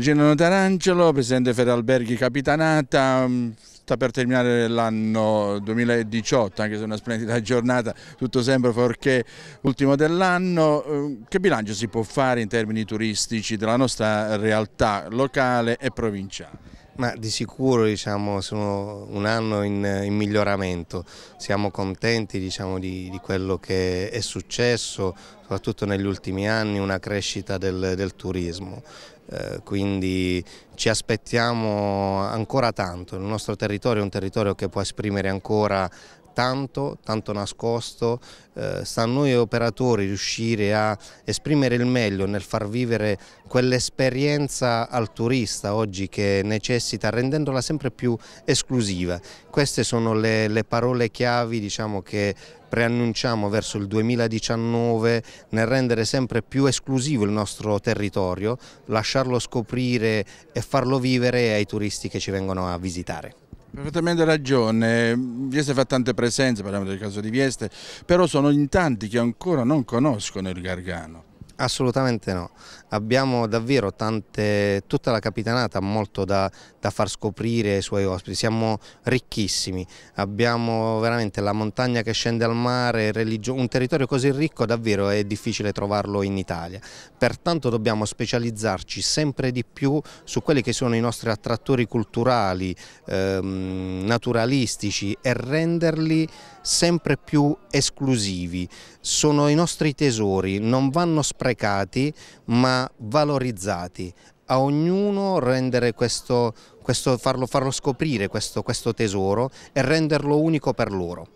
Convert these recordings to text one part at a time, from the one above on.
Gino Tarangelo, presidente Federalberghi Capitanata, mm, sta per terminare l'anno 2018, anche se è una splendida giornata, tutto sembra fuorché ultimo dell'anno. Eh, che bilancio si può fare in termini turistici della nostra realtà locale e provinciale? Ma di sicuro diciamo, sono un anno in, in miglioramento, siamo contenti diciamo, di, di, quello che è successo, soprattutto negli ultimi anni, una crescita del, del turismo. Eh, quindi ci aspettiamo ancora tanto, il nostro territorio è un territorio che può esprimere ancora tanto, tanto nascosto, eh, sta a noi operatori riuscire a esprimere il meglio nel far vivere quell'esperienza al turista oggi che necessita rendendola sempre più esclusiva. Queste sono le, le parole chiavi diciamo, che preannunciamo verso il 2019 nel rendere sempre più esclusivo il nostro territorio, lasciarlo scoprire e farlo vivere ai turisti che ci vengono a visitare. Perfettamente ragione, Vieste fa tante presenze, parliamo del caso di Vieste, però sono in tanti che ancora non conoscono il Gargano. Assolutamente no, abbiamo davvero tante, tutta la capitanata ha molto da, da, far scoprire ai suoi ospiti, siamo ricchissimi, abbiamo veramente la montagna che scende al mare, un territorio così ricco davvero è difficile trovarlo in Italia, pertanto dobbiamo specializzarci sempre di più su quelli che sono i nostri attrattori culturali, ehm, naturalistici e renderli sempre più esclusivi, sono i nostri tesori, non vanno sprecati ma valorizzati, a ognuno rendere questo, questo farlo, farlo, scoprire questo, questo tesoro e renderlo unico per loro.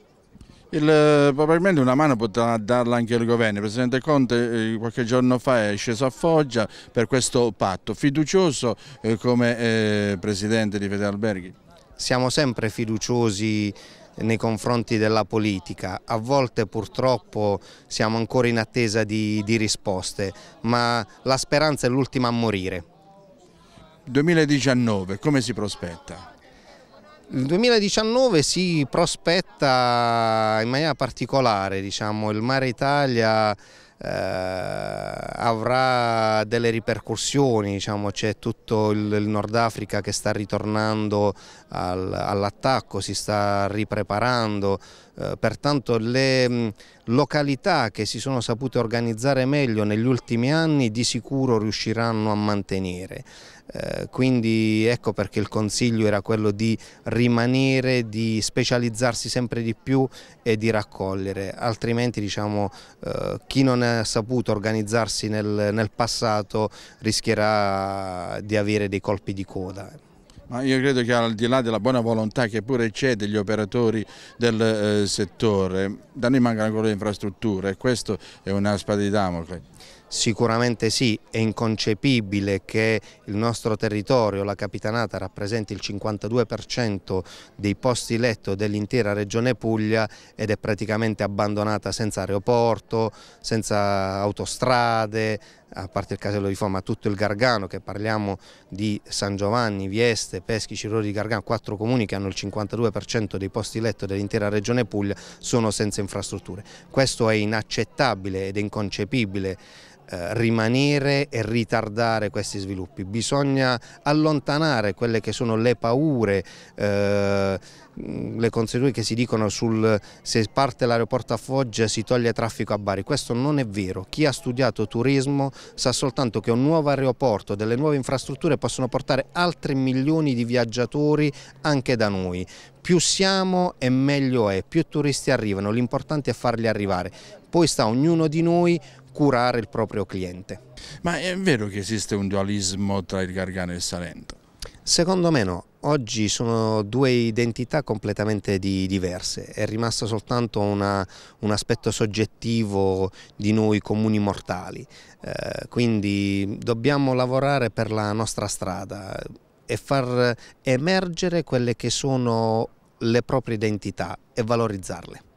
Il, probabilmente una mano potrà darla anche il governo, il Presidente Conte eh, qualche giorno fa è sceso a Foggia per questo patto, fiducioso eh, come eh, Presidente di Federalberghi? Siamo sempre fiduciosi nei confronti della politica. A volte purtroppo siamo ancora in attesa di, di risposte, ma la speranza è l'ultima a morire. 2019, come si prospetta? Il 2019 si prospetta in maniera particolare, diciamo, il Mare Italia eh, avrà delle ripercussioni, diciamo, c'è tutto il, il, Nord Africa che sta ritornando al, all'attacco, si sta ripreparando, eh, pertanto le mh, località che si sono sapute organizzare meglio negli ultimi anni di sicuro riusciranno a mantenere. Eh, quindi ecco perché il consiglio era quello di rimanere, di specializzarsi sempre di più e di raccogliere, altrimenti diciamo, eh, chi non ha saputo organizzarsi nel, nel passato rischierà di avere dei colpi di coda. Ma io credo che al di là della buona volontà che pure c'è degli operatori del eh, settore, da noi mancano ancora le infrastrutture e questo è una spada di Damocle. Sicuramente sì, è inconcepibile che il nostro territorio, la Capitanata, rappresenti il 52% dei posti letto dell'intera regione Puglia ed è praticamente abbandonata senza aeroporto, senza autostrade, a parte il casello di Foma, tutto il Gargano, che parliamo di San Giovanni, Vieste, Peschi, Cirori di Gargano, quattro comuni che hanno il 52% dei posti letto dell'intera regione Puglia, sono senza infrastrutture. Questo è inaccettabile ed è inconcepibile eh, rimanere e ritardare questi sviluppi, bisogna allontanare quelle che sono le paure, eh, le conseguenze che si dicono sul se parte l'aeroporto a Foggia si toglie traffico a Bari, questo non è vero, chi ha studiato turismo sa soltanto che un nuovo aeroporto, delle nuove infrastrutture possono portare altri milioni di viaggiatori anche da noi, più siamo e meglio è, più turisti arrivano, l'importante è farli arrivare, poi sta ognuno di noi curare il proprio cliente. Ma è vero che esiste un dualismo tra il Gargano e il Salento? Secondo me no, oggi sono due identità completamente di, diverse, è rimasto soltanto una, un aspetto soggettivo di noi comuni mortali, eh, quindi dobbiamo lavorare per la nostra strada e far emergere quelle che sono le proprie identità e valorizzarle.